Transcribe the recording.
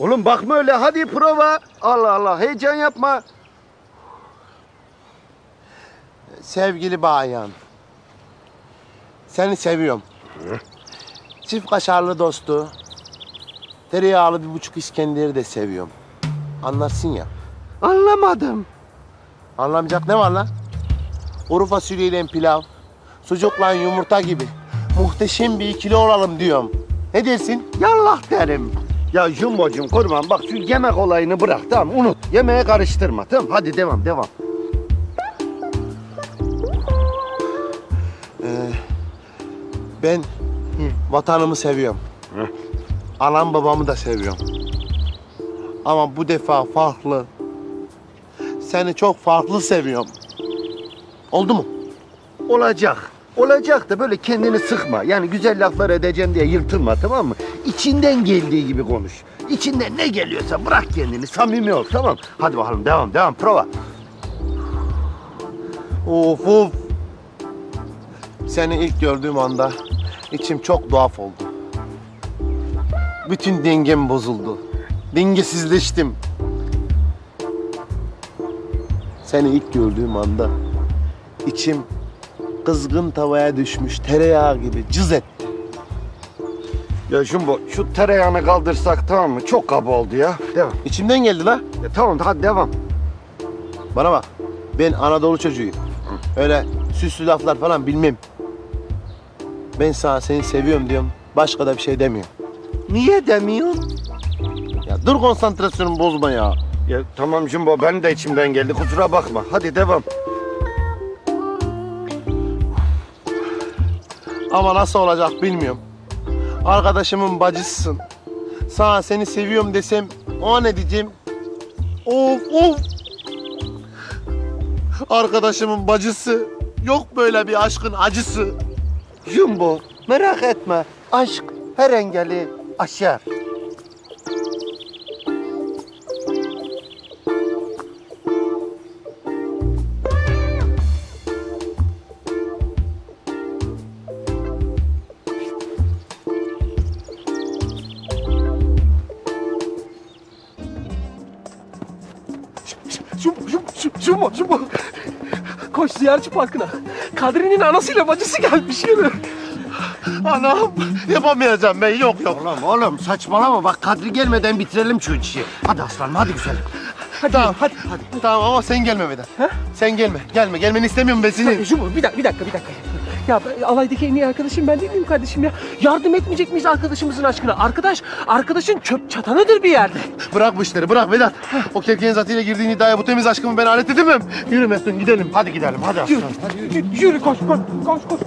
Oğlum bakma öyle hadi prova. Allah Allah heyecan yapma. Sevgili bayan. Seni seviyorum. Çift kaşarlı dostu. Tereyağlı bir buçuk İskender'i de seviyorum. Anlarsın ya. Anlamadım. Anlamayacak ne var lan? Kuru fasulyeyle pilav, sucukla yumurta gibi. Muhteşem bir ikili olalım diyorum. Ne dersin? Yallah derim. Ya Jumbo'cum kurban bak şu yemek olayını bırak tamam unut. Yemeğe karıştırma tamam hadi devam devam. Ben vatanımı seviyorum. Anam babamı da seviyorum. Ama bu defa farklı. Seni çok farklı seviyorum. Oldu mu? Olacak. Olacak da böyle kendini sıkma. Yani güzel laflar edeceğim diye yırtılma tamam mı? İçinden geldiği gibi konuş. İçinden ne geliyorsa bırak kendini samimi ol tamam. Hadi bakalım devam devam prova. Of of. Seni ilk gördüğüm anda içim çok tuhaf oldu. Bütün dengem bozuldu. Dengesizleştim. Seni ilk gördüğüm anda içim kızgın tavaya düşmüş tereyağı gibi cız etti. Ya Jumbo şu tereyağını kaldırsak tamam mı? Çok kaba oldu ya. Devam. İçimden geldi la. Ya, tamam hadi devam. Bana bak. Ben Anadolu çocuğuyum. Öyle süslü laflar falan bilmem. Ben sana seni seviyorum diyorum. Başka da bir şey demiyorum. Niye demiyorsun? Ya dur konsantrasyonumu bozma ya. Ya tamam Jumbo ben de içimden geldi kusura bakma. Hadi devam. Ama nasıl olacak bilmiyorum. Arkadaşımın bacısısın. Sana seni seviyorum desem o ne diyeceğim? Of of. Arkadaşımın bacısı. Yok böyle bir aşkın acısı. Jumbo merak etme. Aşk her engeli aşar. Jumbo, jumbo, jumbo, jumbo. Koş ziyaretçi parkına. Kadri'nin anasıyla bacısı gelmiş yine. Anam yapamayacağım ben yok yok. Oğlum oğlum saçmalama bak Kadri gelmeden bitirelim şu işi. Hadi aslanım hadi güzelim. Hadi, Tamam hadi hadi. Tamam ama sen gelme Vedat. Sen gelme. Gelme. Gelmeni istemiyorum ben senin. Jumbo bir dakika, bir dakika, bir dakika. Ya alaydaki en iyi arkadaşım ben değil miyim kardeşim ya? Yardım etmeyecek miyiz arkadaşımızın aşkına? Arkadaş, arkadaşın çöp çatanıdır bir yerde. Bırak bu işleri bırak Vedat. O kerkeğin zatıyla girdiğin iddiaya bu temiz aşkımı ben alet edemem. Yürü Mesut gidelim. Hadi gidelim hadi Yürü, aslanım. yürü, yürü koş, koş, koş, koş.